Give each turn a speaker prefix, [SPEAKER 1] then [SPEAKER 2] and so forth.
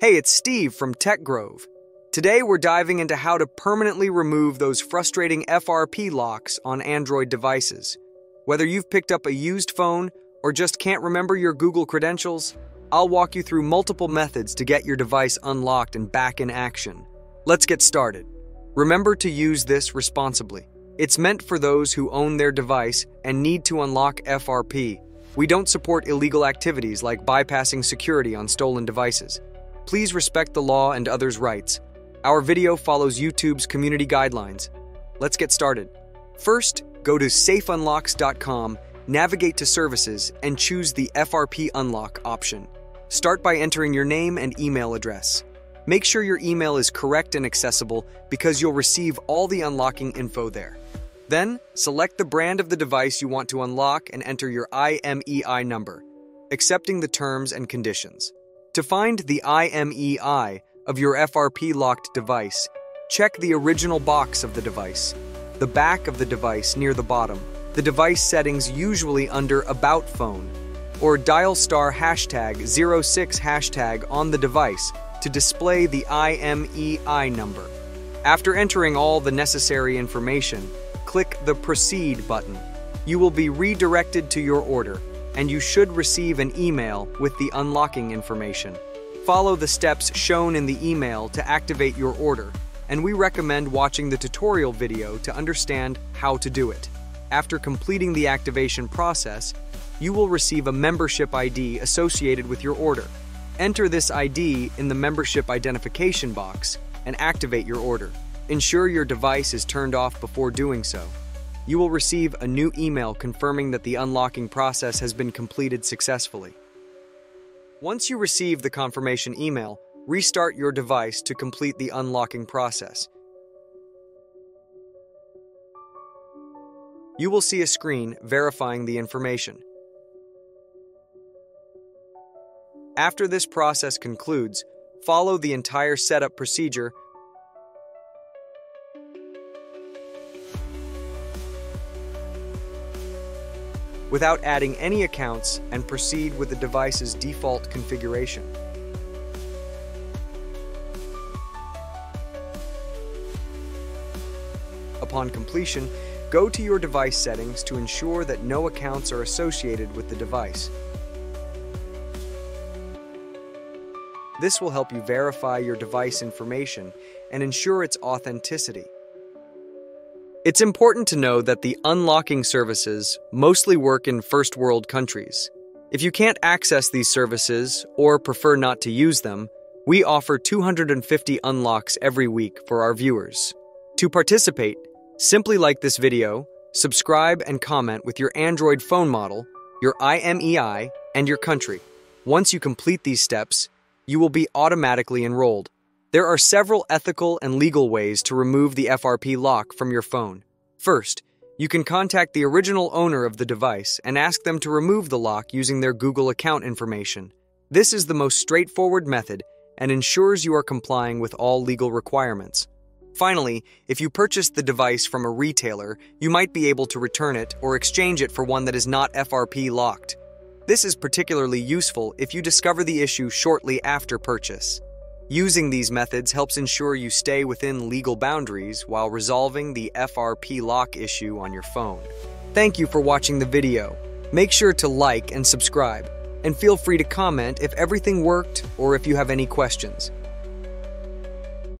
[SPEAKER 1] Hey, it's Steve from TechGrove. Today we're diving into how to permanently remove those frustrating FRP locks on Android devices. Whether you've picked up a used phone or just can't remember your Google credentials, I'll walk you through multiple methods to get your device unlocked and back in action. Let's get started. Remember to use this responsibly. It's meant for those who own their device and need to unlock FRP. We don't support illegal activities like bypassing security on stolen devices. Please respect the law and others' rights. Our video follows YouTube's community guidelines. Let's get started. First, go to safeunlocks.com, navigate to Services, and choose the FRP Unlock option. Start by entering your name and email address. Make sure your email is correct and accessible because you'll receive all the unlocking info there. Then, select the brand of the device you want to unlock and enter your IMEI number, accepting the terms and conditions. To find the IMEI of your FRP locked device, check the original box of the device, the back of the device near the bottom, the device settings usually under About Phone, or dial star hashtag 06 hashtag on the device to display the IMEI number. After entering all the necessary information, click the Proceed button. You will be redirected to your order, and you should receive an email with the unlocking information. Follow the steps shown in the email to activate your order, and we recommend watching the tutorial video to understand how to do it. After completing the activation process, you will receive a membership ID associated with your order. Enter this ID in the membership identification box and activate your order. Ensure your device is turned off before doing so. You will receive a new email confirming that the unlocking process has been completed successfully. Once you receive the confirmation email, restart your device to complete the unlocking process. You will see a screen verifying the information. After this process concludes, follow the entire setup procedure without adding any accounts and proceed with the device's default configuration. Upon completion, go to your device settings to ensure that no accounts are associated with the device. This will help you verify your device information and ensure its authenticity. It's important to know that the unlocking services mostly work in first world countries. If you can't access these services or prefer not to use them, we offer 250 unlocks every week for our viewers. To participate, simply like this video, subscribe and comment with your Android phone model, your IMEI, and your country. Once you complete these steps, you will be automatically enrolled. There are several ethical and legal ways to remove the FRP lock from your phone. First, you can contact the original owner of the device and ask them to remove the lock using their Google account information. This is the most straightforward method and ensures you are complying with all legal requirements. Finally, if you purchase the device from a retailer, you might be able to return it or exchange it for one that is not FRP locked. This is particularly useful if you discover the issue shortly after purchase. Using these methods helps ensure you stay within legal boundaries while resolving the FRP lock issue on your phone. Thank you for watching the video. Make sure to like and subscribe, and feel free to comment if everything worked or if you have any questions.